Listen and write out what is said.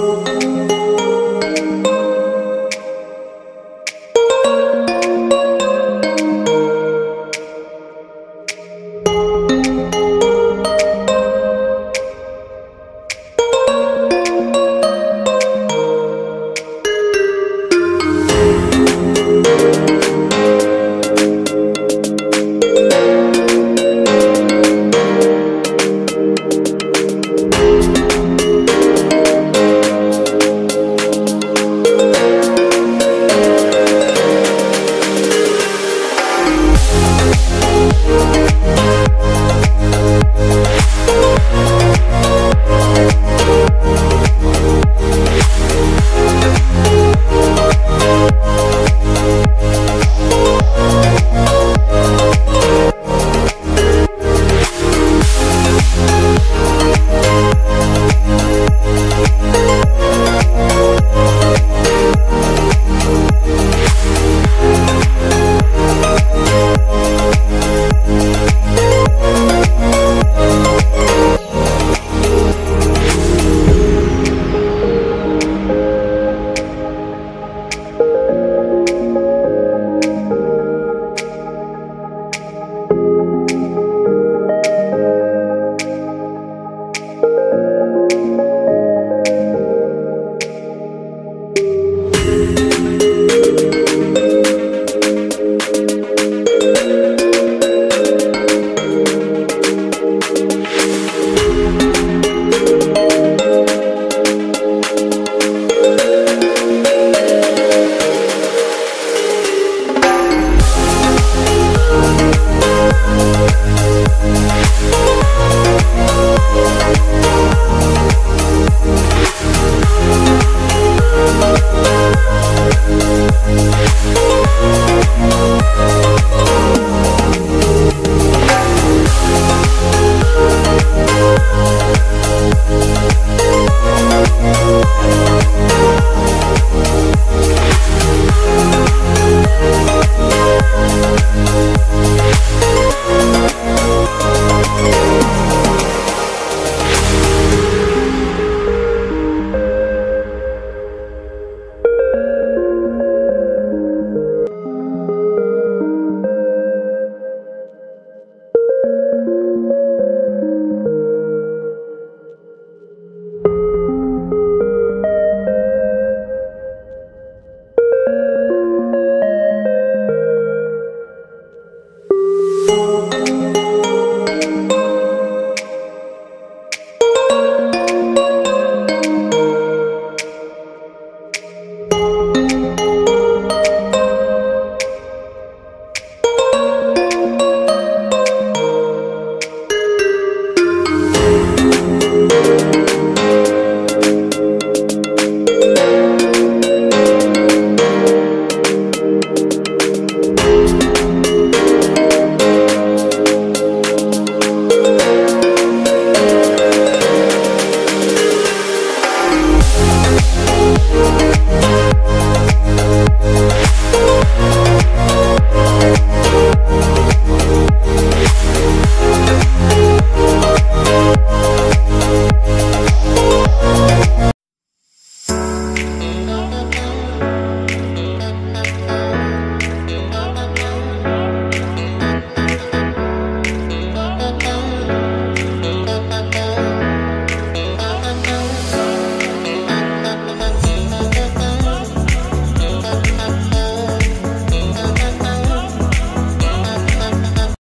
you.